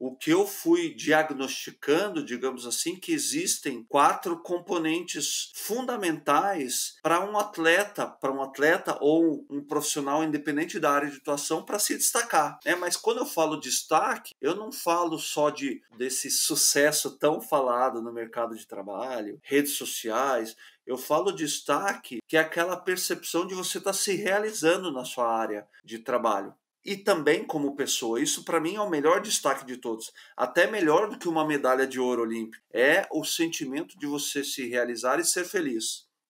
o que eu fui diagnosticando, digamos assim, que existem quatro componentes fundamentais para um atleta, para um atleta ou um profissional independente da área de atuação para se destacar. Né? Mas quando eu falo destaque, eu não falo só de desse sucesso tão falado no mercado de trabalho, redes sociais. Eu falo destaque, que é aquela percepção de você estar tá se realizando na sua área de trabalho e também como pessoa. Isso para mim é o melhor destaque de todos, até melhor do que uma medalha de ouro olímpico. É o sentimento de você se realizar e ser feliz.